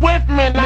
with me.